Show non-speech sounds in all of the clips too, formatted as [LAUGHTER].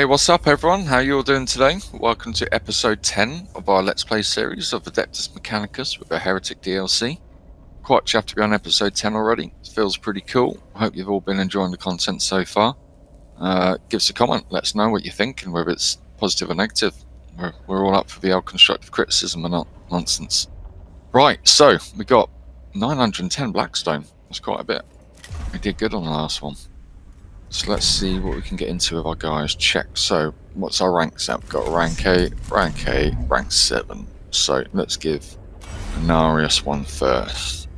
Hey, what's up, everyone? How you all doing today? Welcome to episode 10 of our Let's Play series of Adeptus Mechanicus with a Heretek DLC. Quite chuffed to be on episode 10 already. It feels pretty cool. Hope you've all been enjoying the content so far. Uh, give us a comment. Let us know what you think and whether it's positive or negative. We're, we're all up for the old constructive criticism and not nonsense. Right, so we got 910 Blackstone. That's quite a bit. We did good on the last one. So let's see what we can get into with our guys. Check. So, what's our ranks at? We've got rank 8, rank 8, rank 7. So, let's give Anarius one first.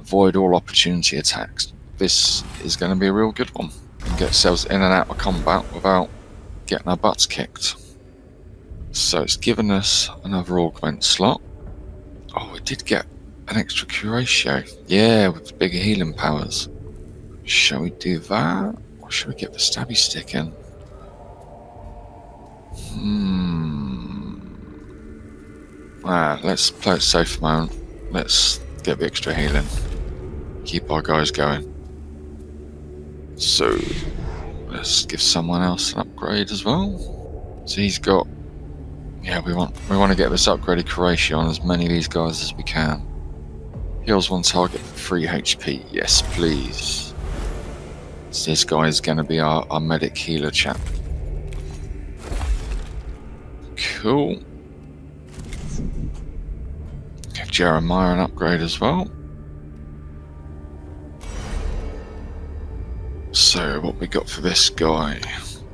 Avoid all opportunity attacks. This is going to be a real good one. Get ourselves in and out of combat without getting our butts kicked. So, it's given us another augment slot. Oh, we did get an extra curatio. Yeah, with bigger healing powers. Shall we do that? Or should we get the stabby stick in? Hmm. Ah, let's play it safe mount. Let's get the extra healing. Keep our guys going. So, let's give someone else an upgrade as well. So he's got... Yeah, we want we want to get this upgraded Curatio on as many of these guys as we can. Heals one target for 3 HP. Yes, please. So this guy is going to be our, our medic healer chap. Cool. Give Jeremiah an upgrade as well. So what we got for this guy?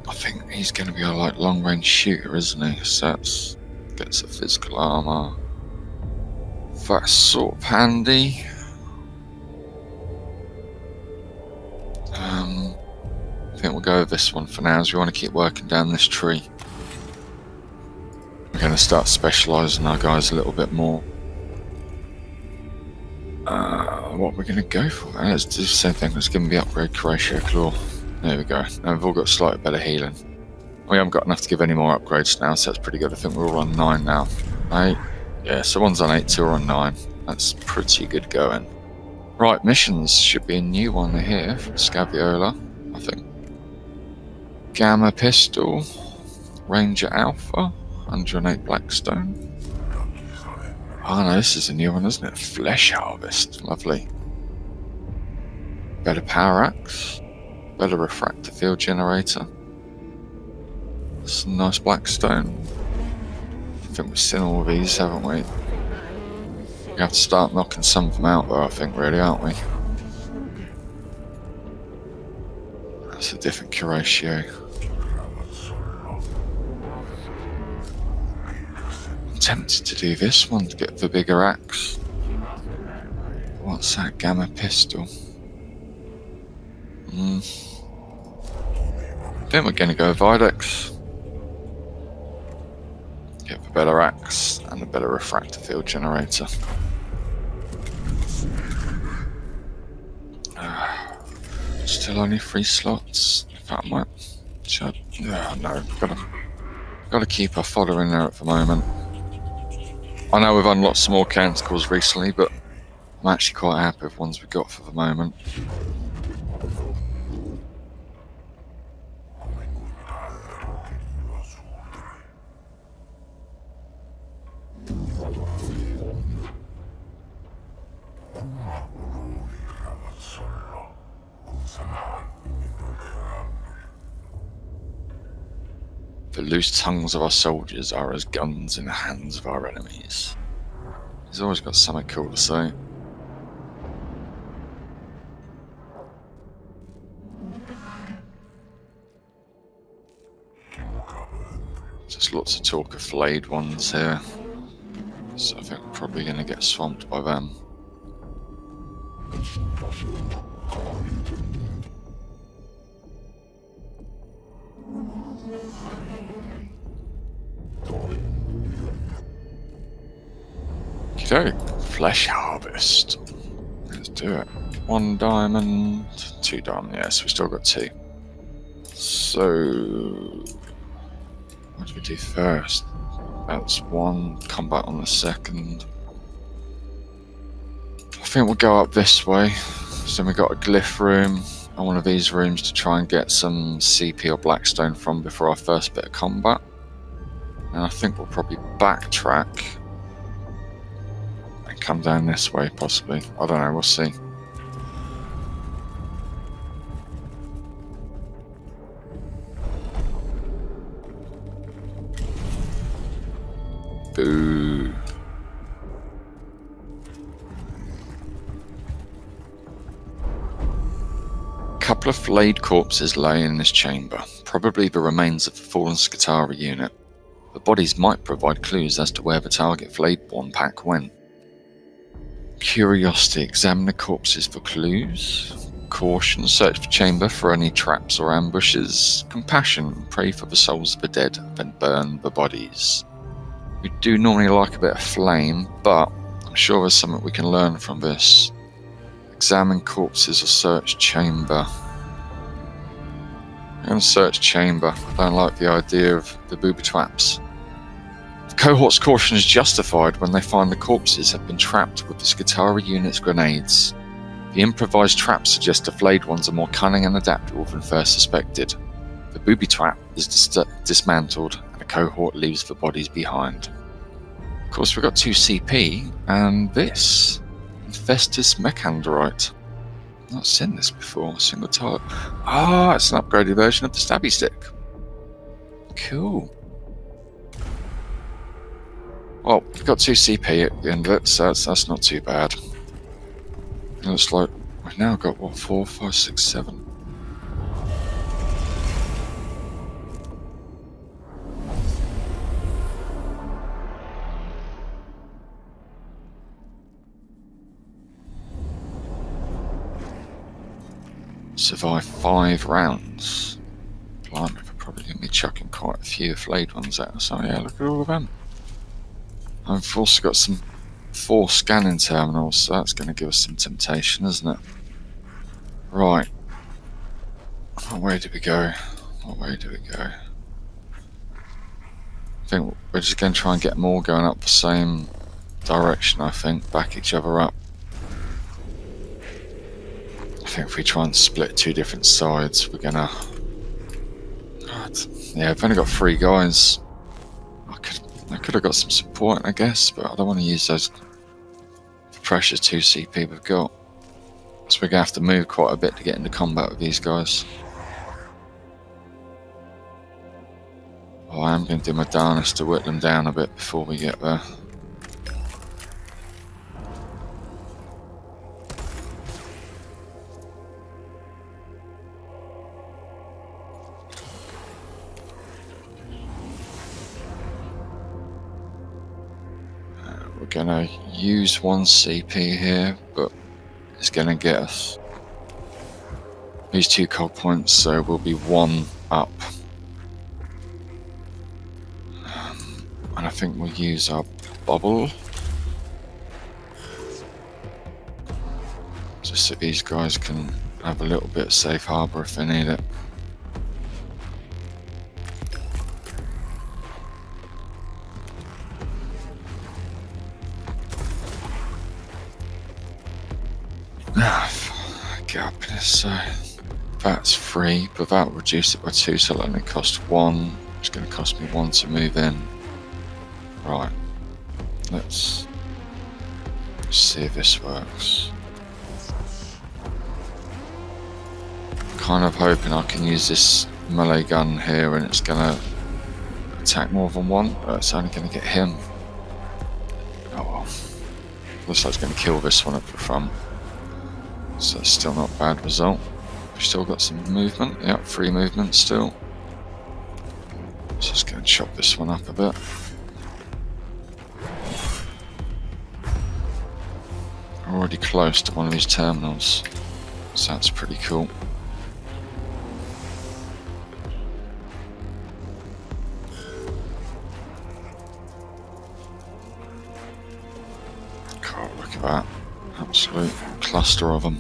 I think he's going to be a like long range shooter, isn't he? So that's gets a physical armor. That's sort of handy. Think we'll go with this one for now, as we want to keep working down this tree. We're going to start specialising our guys a little bit more. Uh, what we're going to go for? Uh, let's do the same thing. Let's give them the upgrade Curatio Claw. There we go. Now we've all got slightly better healing. We haven't got enough to give any more upgrades now, so that's pretty good. I think we're all on 9 now. 8. Yeah, so one's on 8, two are on 9. That's pretty good going. Right, missions should be a new one here from Scaevola. Gamma Pistol, Ranger Alpha, 108 Blackstone. Oh no, this is a new one, isn't it? Flesh Harvest, lovely. Better Power Axe, better Refractor Field Generator. Some nice Blackstone. I think we've seen all these, haven't we? We have to start knocking some of them out though, I think, really, aren't we? That's a different Curatio. Tempted to do this one to get the bigger axe. What's that? Gamma pistol. Hmm. I think we're going to go Videx. Get the better axe and the better refractor field generator. Still only three slots. In fact, I might. Should I, no. Gotta, gotta keep our fodder in there at the moment. I know we've unlocked some more canticles recently, but I'm actually quite happy with ones we've got for the moment. The loose tongues of our soldiers are as guns in the hands of our enemies. He's always got something cool to say. Just lots of talk of flayed ones here. So I think we're probably going to get swamped by them. Flesh harvest. Let's do it. One diamond, two diamond. Yes, we still got two. So, what do we do first? That's one. Combat on the second. I think we'll go up this way. So we got a glyph room, and one of these rooms to try and get some CP or Blackstone from before our first bit of combat. And I think we'll probably backtrack come down this way, possibly. I don't know, we'll see. Boo. couple of flayed corpses lay in this chamber, probably the remains of the fallen Skitarii unit. The bodies might provide clues as to where the target flayed one pack went. Curiosity, examine the corpses for clues. Caution, search the chamber for any traps or ambushes. Compassion, pray for the souls of the dead, then burn the bodies. We do normally like a bit of flame, but I'm sure there's something we can learn from this. Examine corpses or search chamber. I'm going to search chamber. I don't like the idea of the booby traps. The cohort's caution is justified when they find the corpses have been trapped with the Skitarii unit's grenades. The improvised traps suggest the flayed ones are more cunning and adaptable than first suspected. The booby trap is dis dismantled and the cohort leaves the bodies behind. Of course, we've got two CP and this. Festus Mechandrite. Not seen this before. Single type. Ah, it's an upgraded version of the stabby stick. Cool. Well, we've got two CP at the end of it, so that's, that's not too bad. It looks like we've now got, what, four, five, six, seven. survive five rounds. Blimey, we're probably going to be chucking quite a few flayed ones out. So yeah, look at all of them. I've also got some four scanning terminals, so that's going to give us some temptation, isn't it? Right. Where do we go? What way do we go? I think we're just going to try and get more going up the same direction, I think. Back each other up. I think if we try and split two different sides, we're gonna... Yeah, I've only got three guys. I could, have got some support, I guess, but I don't want to use those precious 2 CP we've got. So we're going to have to move quite a bit to get into combat with these guys. Oh, I am going to do my darnest to whip them down a bit before we get there. Gonna use one CP here, but it's gonna get us these two cold points, so we'll be one up. And I think we'll use our bubble. Just so these guys can have a little bit of safe harbor if they need it. So that's free, but that'll reduce it by two, so it'll only cost one. It's going to cost me one to move in. Right. Let's see if this works. Kind of hoping I can use this melee gun here and it's going to attack more than one, but it's only going to get him. Oh well. Looks like it's going to kill this one at the front. So still not a bad result. We've still got some movement. Yep, free movement still. Just going to chop this one up a bit. already close to one of these terminals. So that's pretty cool. God, look at that. Absolute cluster of them.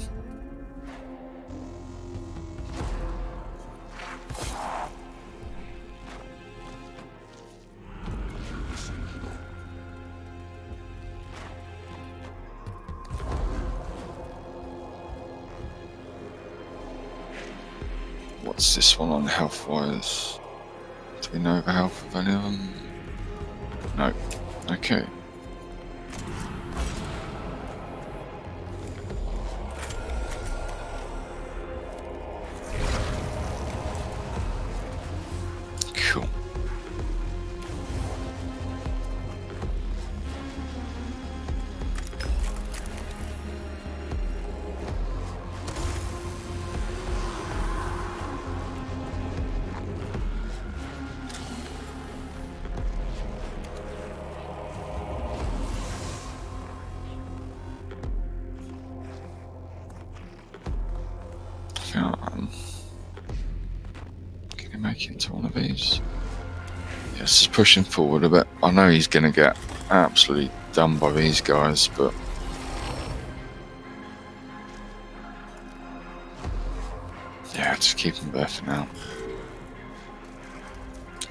Wise? Do we know the health of any of them? Into one of these? Yes, pushing forward a bit. I know he's going to get absolutely done by these guys, but yeah, just keep them there for now.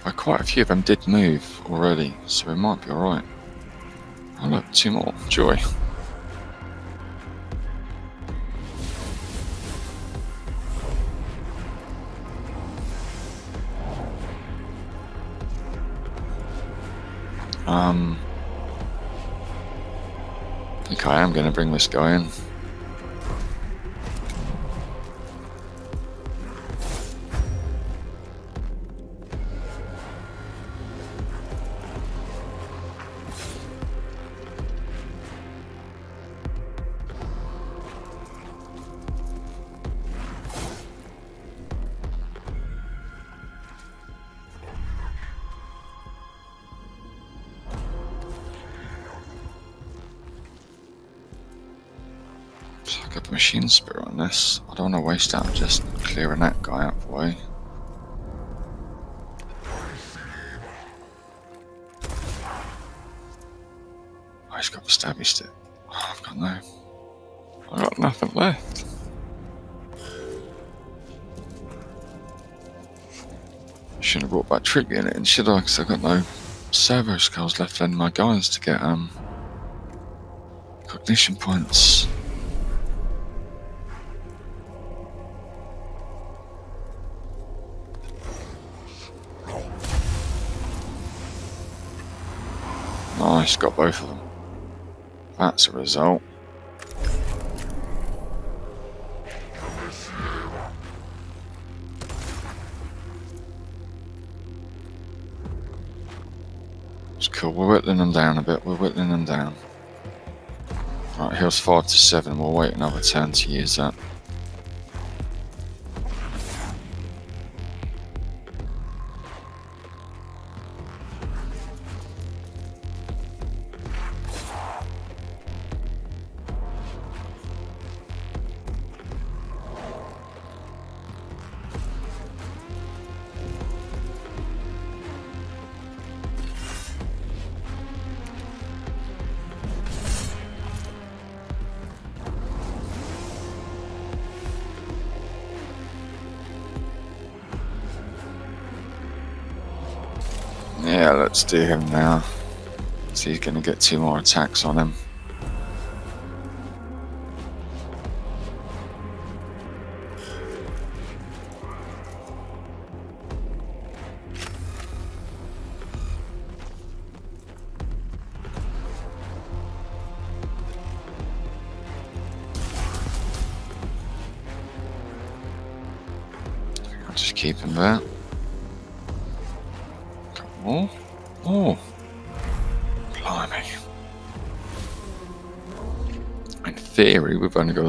Well, quite a few of them did move already, so we might be alright. Oh look, two more. Joy. Um, I am going to bring this guy in. That guy out the way. Oh, he's got the stabby stick. Oh, I've got no. I've got nothing left. Shouldn't have brought back Trick in it, and should I? Because I've got no servo skulls left in my guys to get um cognition points. Nice, got both of them. That's a result. It's cool, we're whittling them down a bit, we're whittling them down. Right, here's 5 to 7, we'll wait another turn to use that. Yeah, let's do him now. So he's gonna get two more attacks on him.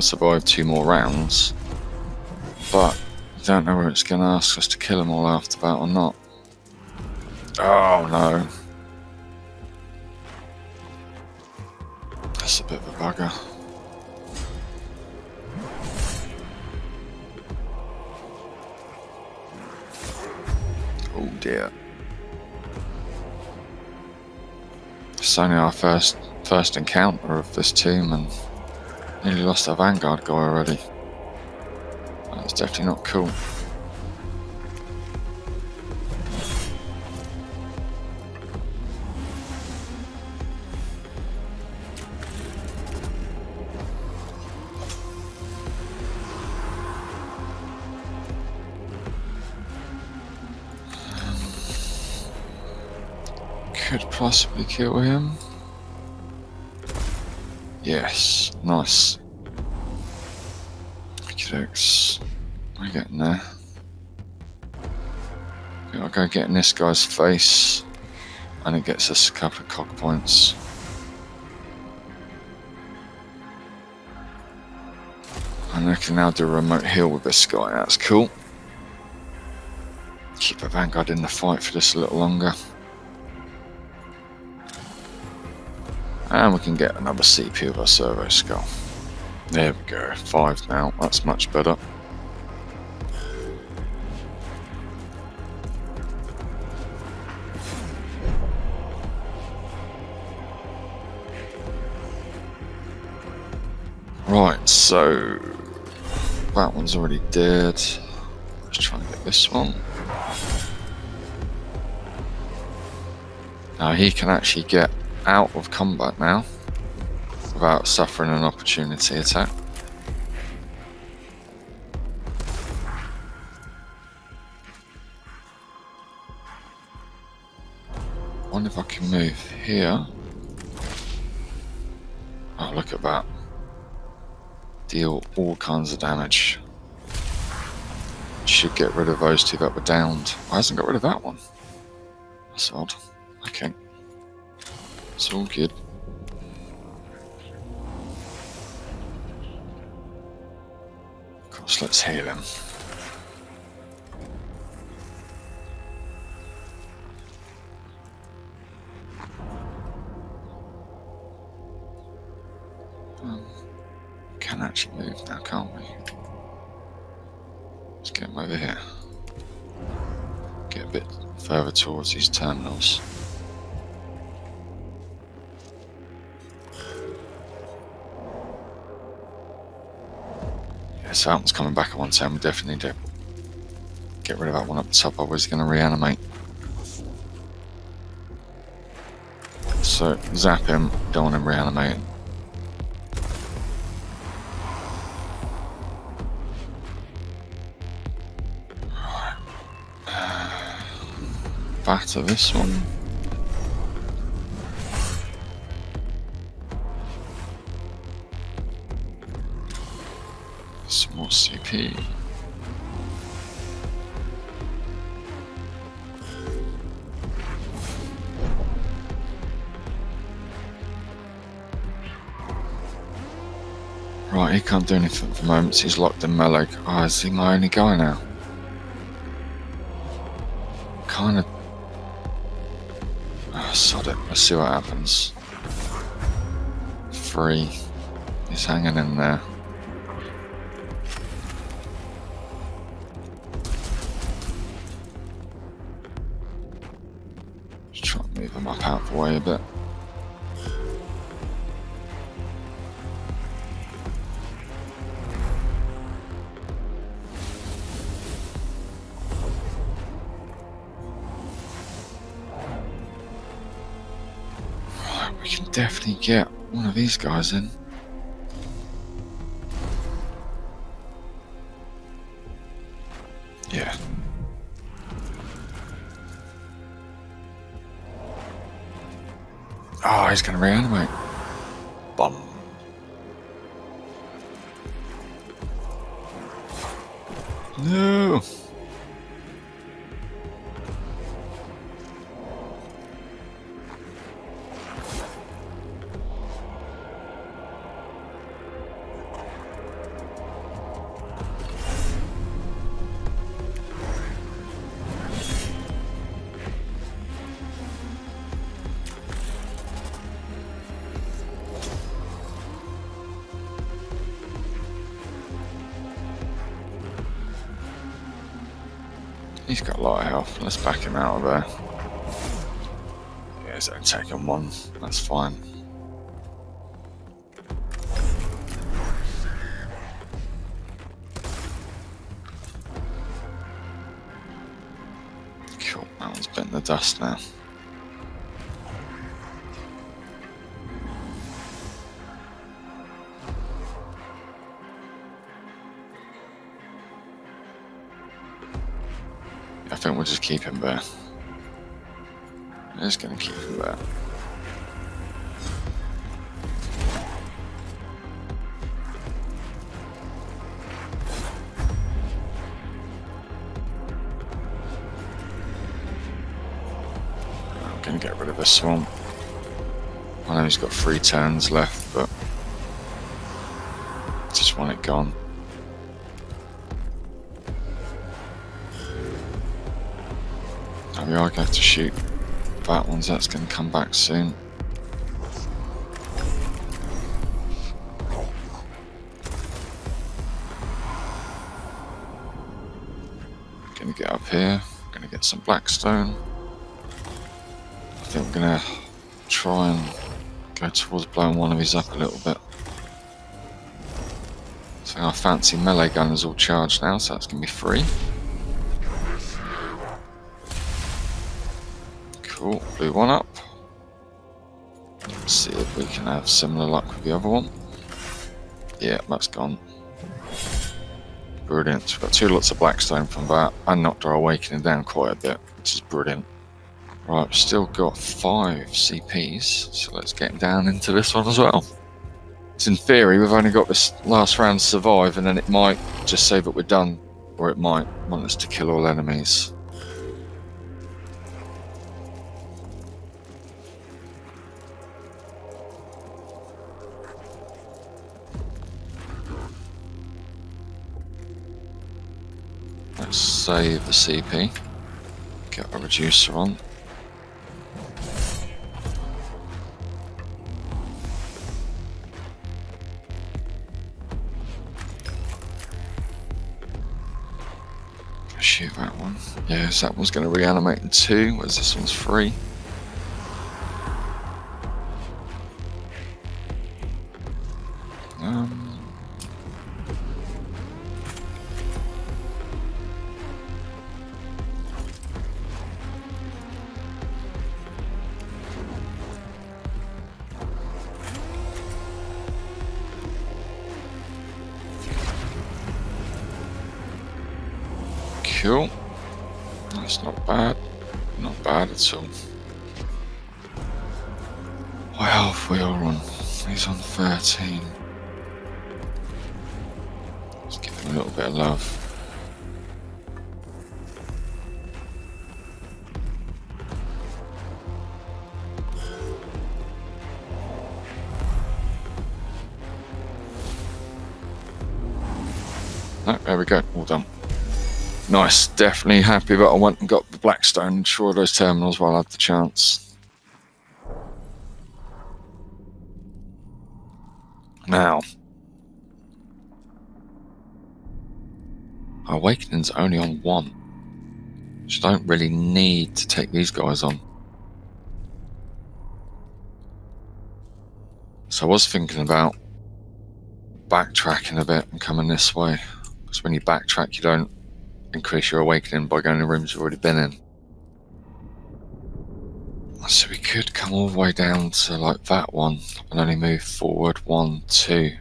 To survive two more rounds. But I don't know whether it's going to ask us to kill them all after that or not. Oh no. That's a bit of a bugger. Oh dear. It's only our first first encounter of this team and Nearly lost a Vanguard guy already. That's definitely not cool. Um, could possibly kill him. Yes nice. Okey We're getting there. I'll go get in this guy's face, and it gets us a couple of cock points. And I can now do a remote heal with this guy, that's cool. Keep a Vanguard in the fight for just a little longer. And we can get another CP with our servo skull. There we go, five now, that's much better. Right, so that one's already dead. Let's try and get this one. Now he can actually get out of combat now without suffering an opportunity attack. wonder if I can move here. Oh, look at that. Deal all kinds of damage. Should get rid of those two that were downed. Why hasn't got rid of that one? That's odd. Okay. All good. Of course, let's heal him. Um, can actually move now, can't we? Let's get him over here. Get a bit further towards these terminals. Salton's coming back at one time. We definitely need to get rid of that one up top. I was going to reanimate. So, zap him. Don't want him reanimating. [SIGHS] batter this one. Can't do anything for moments. He's locked in melee. Oh, is he my only guy now? Kind of oh, sod it. Let's see what happens. Free. He's hanging in there. Just try and move him up out of the way a bit. These guys in. Yeah. Oh, he's gonna reanimate. Bum. No. Let's back him out of there. Yeah, he's only taking one. That's fine. Cool. That one's in the dust now. Just keep him there. Just gonna keep him there. I'm gonna get rid of this swamp. I know he's got three turns left, but just want it gone. We are going to have to shoot that one, that's going to come back soon. Gonna get up here, gonna get some blackstone. I think we're gonna try and go towards blowing one of these up a little bit. So our fancy melee gun is all charged now, so that's gonna be free. One up. Let's see if we can have similar luck with the other one. Yeah, that's gone. Brilliant. We've got two lots of blackstone from that. I knocked our awakening down quite a bit, which is brilliant. Right, we've still got five CPs, so let's get down into this one as well. It's in theory, we've only got this last round to survive, and then it might just say that we're done, or it might want us to kill all enemies. Save the CP. Get a reducer on. Shoot that one. Yes, that one's going to reanimate in two, whereas this one's free. There we go. All done. Nice, definitely happy that I went and got the Blackstone and sure those terminals while I had the chance. Now, Awakening's only on one. So I don't really need to take these guys on. So I was thinking about backtracking a bit and coming this way. Because when you backtrack, you don't increase your awakening by going to rooms you've already been in. Oh, so we could come all the way down to like that one and only move forward one, two.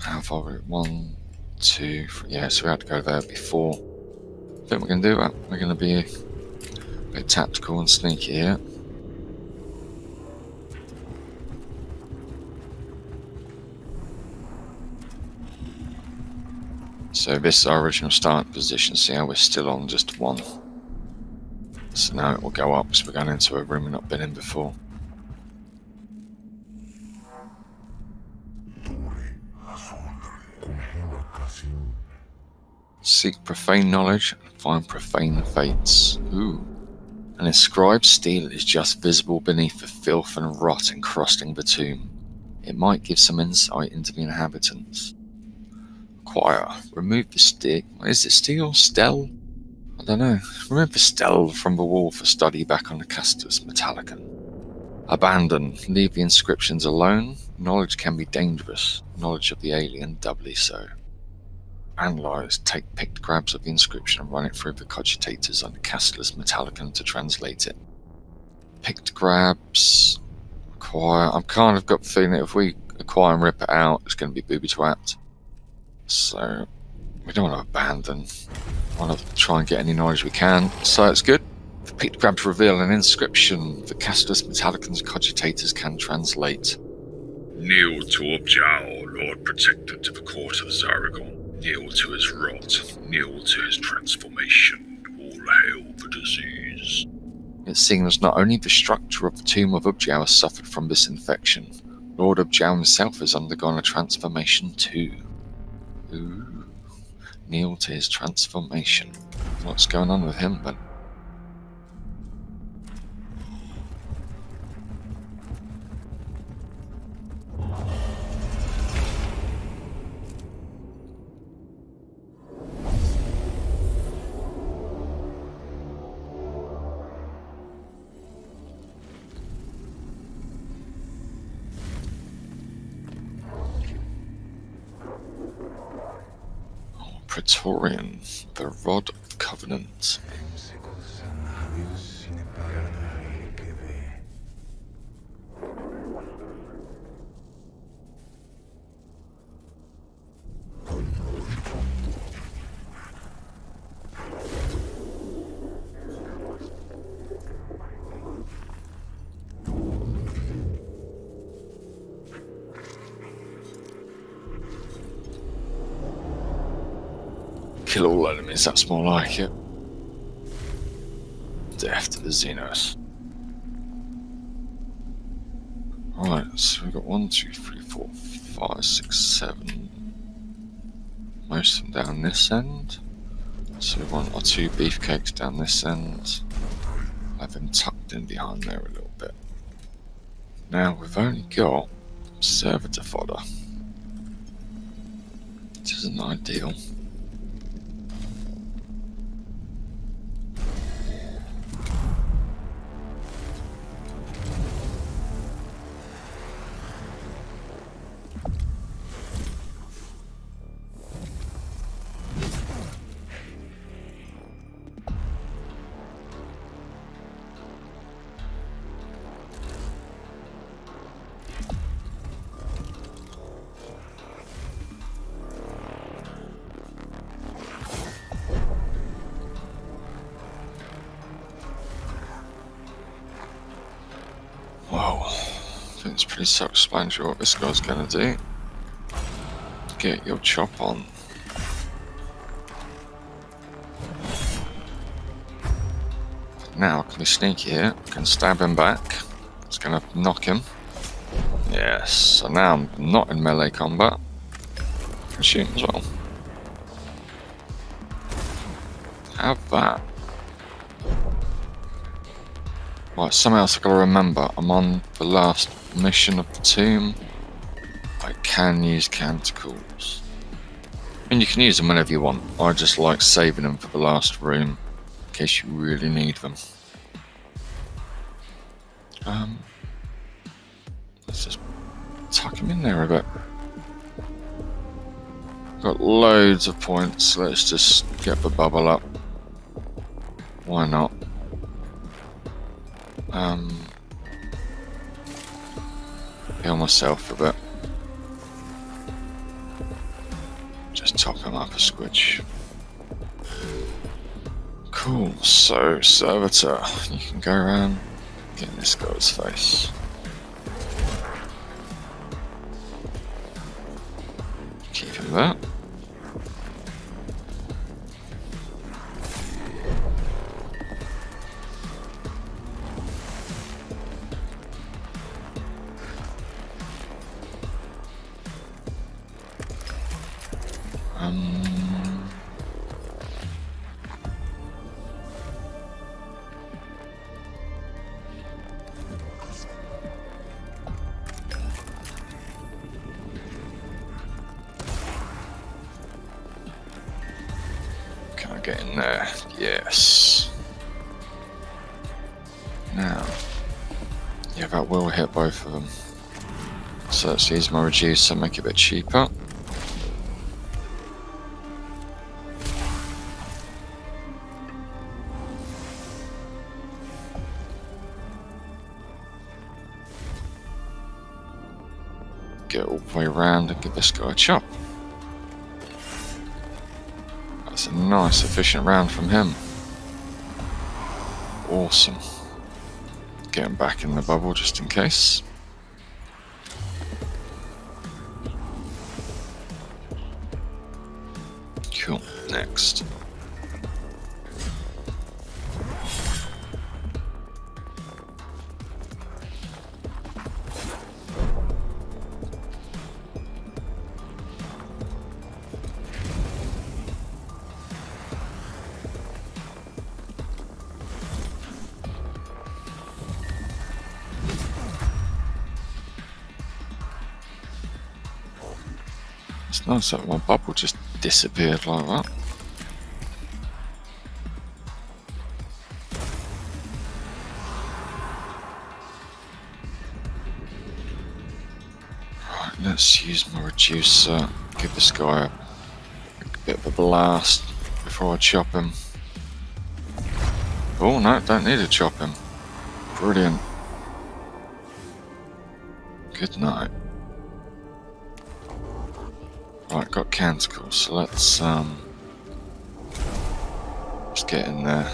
How far? One, two, three. Yeah, so we had to go there before. I think we're going to do that. We're going to be a bit tactical and sneaky here. So this is our original starting position. See how we're still on just one. So now it will go up because we're going into a room we've not been in before. Seek profane knowledge and find profane fates. Ooh. An inscribed stele is just visible beneath the filth and rot encrusting the tomb. It might give some insight into the inhabitants. Acquire. Remove the stick. Is it steel? Stell? I don't know. Remove the stell from the wall for study back on the Caestus Metallicum. Abandon. Leave the inscriptions alone. Knowledge can be dangerous. Knowledge of the alien doubly so. Analyze. Take pict grabs of the inscription and run it through the cogitators on the Caestus Metallicum to translate it. Pict grabs. Acquire. I've kind of got the feeling that if we acquire and rip it out, it's going to be booby trapped. So we don't want to abandon. We want to try and get any knowledge we can. So it's good. The to reveal an inscription that Caestus Metallicum's cogitators can translate. Kneel to Ubjao, Lord Protector to the court of Zaragon. Kneel to his rot. Kneel to his transformation. All hail the disease. It seems not only the structure of the tomb of Ubjao has suffered from this infection, Lord Ubjao himself has undergone a transformation too. Ooh. Kneel to his transformation. What's going on with him then? Praetorian, the Rod of Covenant. Enemies, that's more like it. Death to the Xenos. Alright, so we've got one, two, three, four, five, six, seven. Most of them down this end. So we want our two beefcakes down this end. Have them tucked in behind there a little bit. Now we've only got servitor fodder. Which isn't ideal. It's pretty self-explanatory what this guy's gonna do. Get your chop on. Now, can we sneak here? Can stab him back. It's gonna knock him. Yes, so now I'm not in melee combat. I Can shoot as well. Have that. Right, something else I gotta remember. I'm on the last mission of the tomb. I can use canticles. Mean, you can use them whenever you want. I just like saving them for the last room in case you really need them. Um, let's just tuck him in there a bit. Got loads of points. Let's just get the bubble up. Why not? Um, heal myself a bit. Just top him up a squidge. Cool, so Servitor, you can go around get this guy's face. So let's use my reducer, make it a bit cheaper. get all the way around and give this guy a chop. That's a nice efficient round from him. Awesome. Get him back in the bubble just in case. Next. It's nice that my bubble just disappeared like that. Reducer. Give this guy a, a bit of a blast before I chop him. Oh no, don't need to chop him. Brilliant. Good night. Right, got canticles, so let's um just get in there.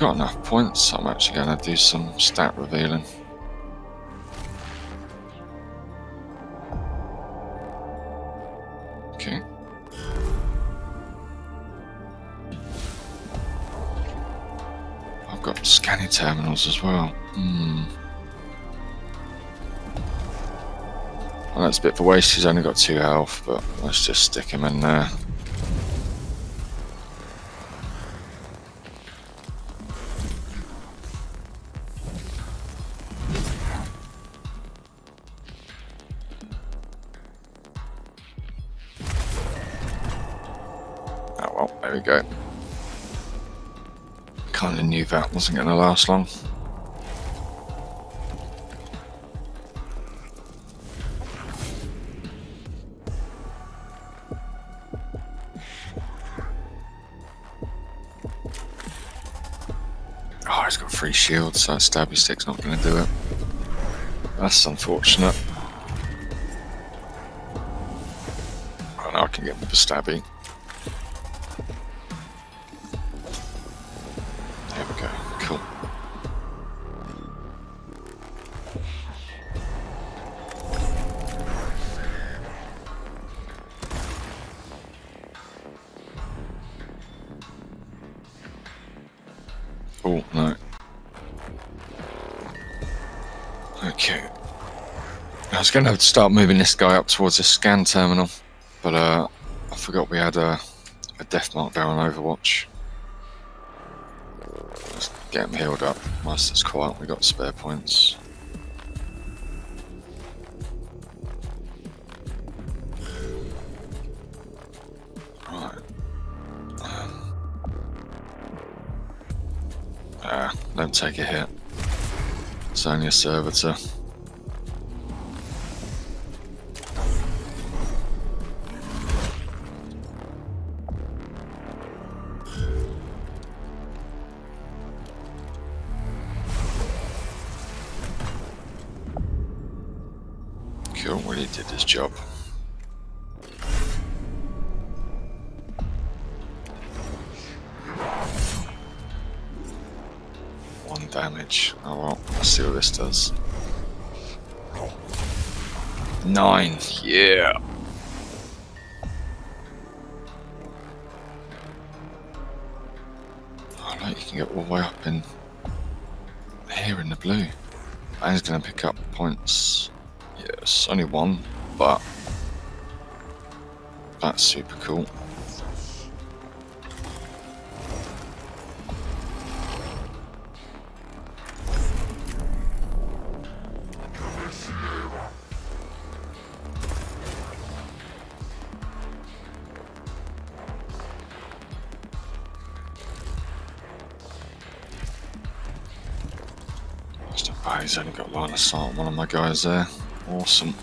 Got enough points, so I'm actually going to do some stat revealing. Okay. I've got scanning terminals as well. Hmm. Well, that's a bit of a waste. He's only got two health, but let's just stick him in there. That wasn't going to last long. Oh, he's got three shields, so stabby stick's not going to do it. That's unfortunate. Oh, I can get the stabby. Was going to start moving this guy up towards the scan terminal, but uh, I forgot we had a, a death mark there on Overwatch. Let's get him healed up whilst it's quiet. We got spare points. Right. Um, ah, don't take a hit. It's only a servitor. Cool, really did his job. One damage. Oh well, let's see what this does. Nine, yeah. Look, you can get all the way up in here in the blue. And he's gonna pick up points. Yes, only one, but that's super cool. He's only got line of sight on one of my guys there. Awesome.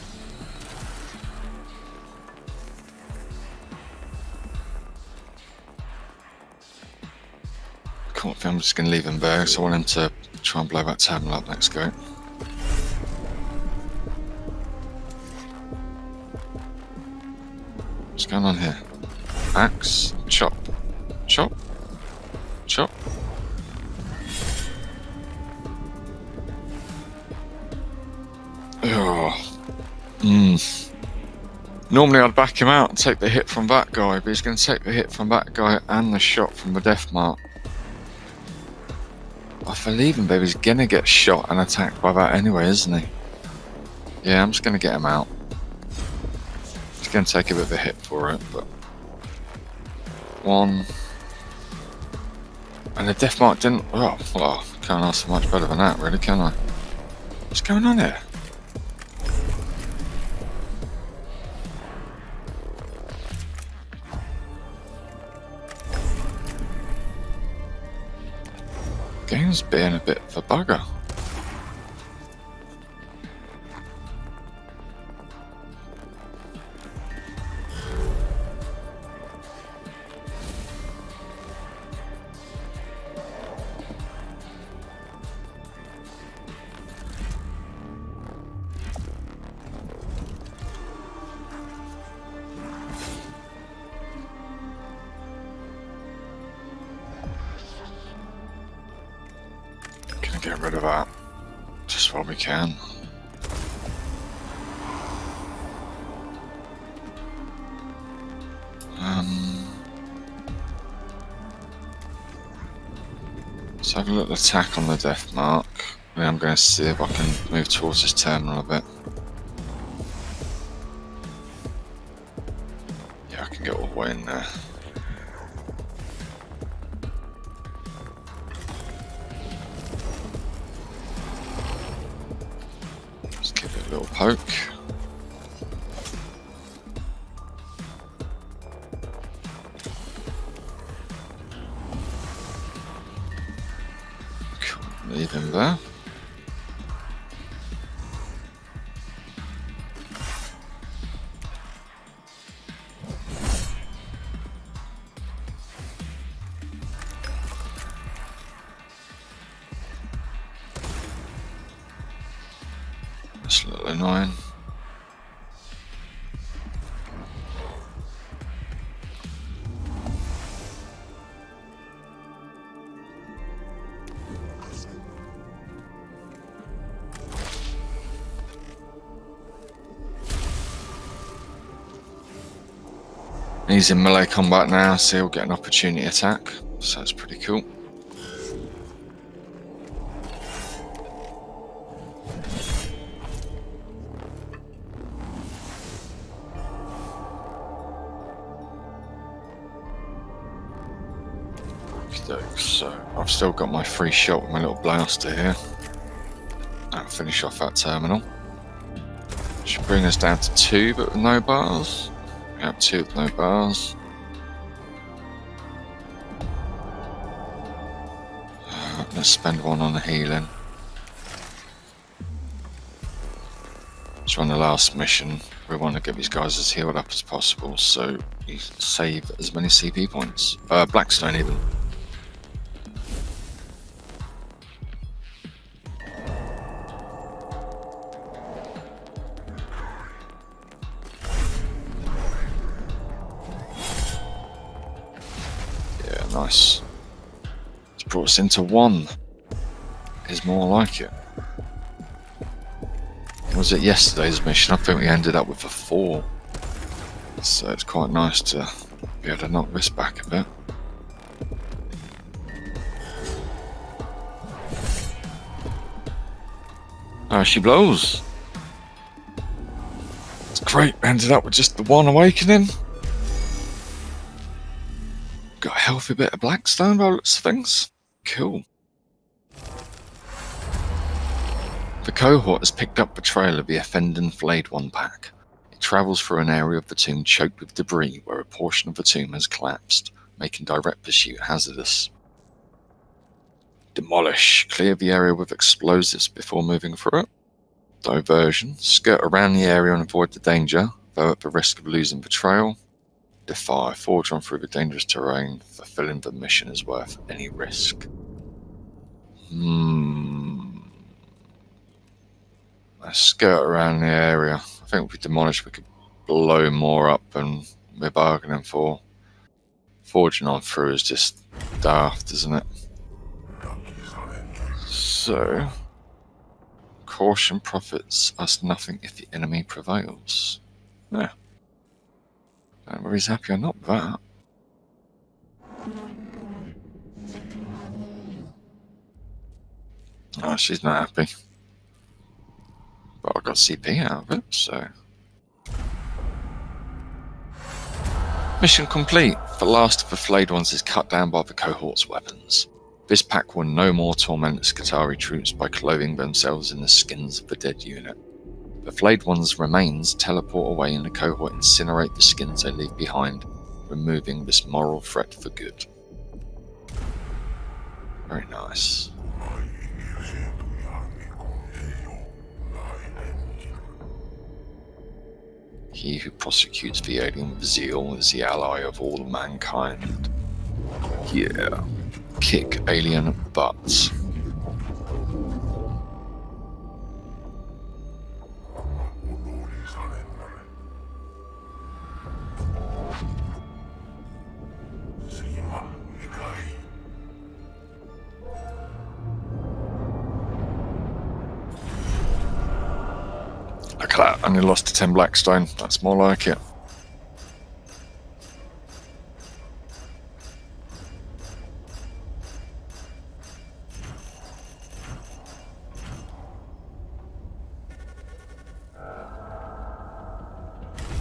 Can't think I'm just going to leave him there, so I want him to try and blow that terminal up next go. What's going on here? Axe, chop, chop, chop. Oh. Mm. Normally I'd back him out and take the hit from that guy, but he's going to take the hit from that guy and the shot from the death mark. I believe him, baby. He's going to get shot and attacked by that anyway, isn't he? Yeah, I'm just going to get him out. He's going to take a bit of a hit for it, but... One... And the death mark didn't... Oh, well, can't ask for much better than that, really, can I? What's going on here? Game's being a bit of a bugger. Gonna get rid of that. Just while we can. Um, let's have a little attack on the death mark. And I'm going to see if I can move towards this terminal a bit. Yeah, I can get all the way in there. Poke. He's in melee combat now, so he'll get an opportunity attack. So that's pretty cool. So I've still got my free shot with my little blaster here. That'll finish off that terminal. Should bring us down to two, but with no bars. Yep, two no bars. Uh, Let's spend one on healing. So on the last mission, we want to get these guys as healed up as possible, so you save as many CP points. Uh, Blackstone even. Into one. Is more like it. Was it yesterday's mission? I think we ended up with a four. So it's quite nice to be able to knock this back a bit. Oh, she blows. It's great. Ended up with just the one awakening. Got a healthy bit of Blackstone by looks of things. Cool. The cohort has picked up the trail of the Offending Flayed One pack. It travels through an area of the tomb choked with debris where a portion of the tomb has collapsed, making direct pursuit hazardous. Demolish. Clear the area with explosives before moving through it. Diversion. Skirt around the area and avoid the danger, though at the risk of losing the trail. Defy. Forge on through the dangerous terrain. Fulfilling the mission is worth any risk. Hmm. Let's skirt around the area. I think if we demolish, we could blow more up than we're bargaining for. Forging on through is just daft, isn't it? So, caution profits us nothing if the enemy prevails. Yeah. He's happy or not that. Oh, she's not happy. But I got CP out of it, so. Mission complete. The last of the flayed ones is cut down by the cohort's weapons. This pack will no more torment Skitarii troops by clothing themselves in the skins of the dead unit. The flayed ones' remains teleport away and the cohort incinerate the skins they leave behind, removing this moral threat for good. Very nice. He who prosecutes the alien with zeal is the ally of all mankind. Yeah. Kick alien butts. Only lost to 10 Blackstone. That's more like it.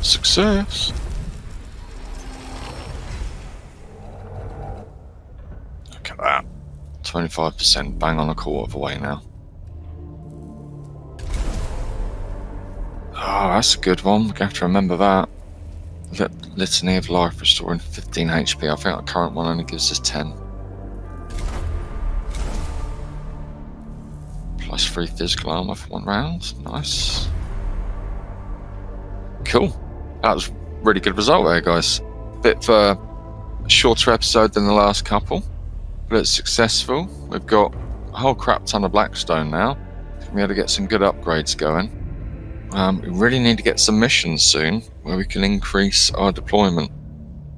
Success! Look at that. 25% bang on a quarter of the way now. Oh, that's a good one. We have to remember that. Lit Litany of Life restoring 15 HP. I think our current one only gives us 10. Plus 3 physical armor for one round. Nice. Cool. That was really good result there, guys. Bit of a shorter episode than the last couple, but it's successful. We've got a whole crap ton of Blackstone now. We had to get some good upgrades going. Um, we really need to get some missions soon where we can increase our deployment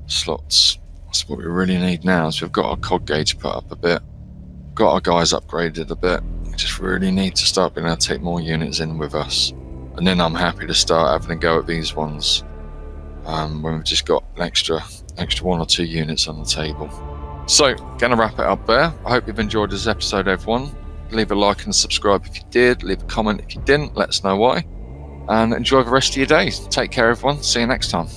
slots. That's what we really need now. So we've got our cog gauge put up a bit, got our guys upgraded a bit. We just really need to start being able to take more units in with us. And then I'm happy to start having a go at these ones um, when we've just got an extra, extra one or two units on the table. So, gonna wrap it up there. I hope you've enjoyed this episode, everyone. Leave a like and subscribe if you did. Leave a comment if you didn't. Let us know why and enjoy the rest of your day. Take care, everyone. See you next time.